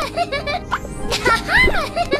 あ